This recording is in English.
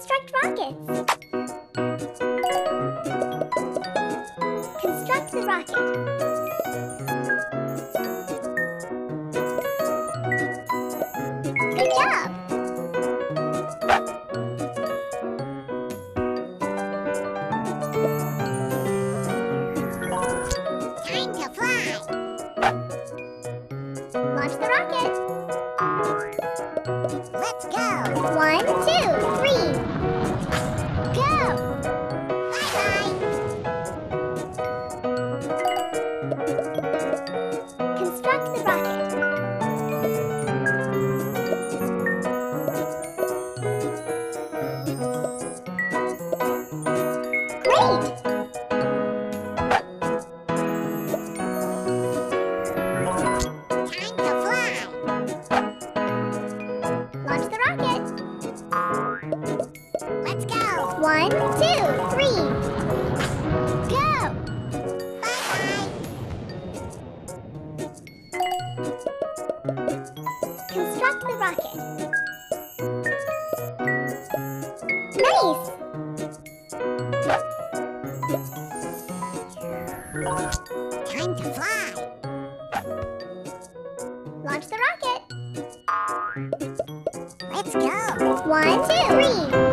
Construct rockets. Construct the rocket. Good job! Time to fly. Launch the rocket. Let's go. One, two, three. Construct the rocket. Nice! Time to fly. Launch the rocket. Let's go. One, two, three.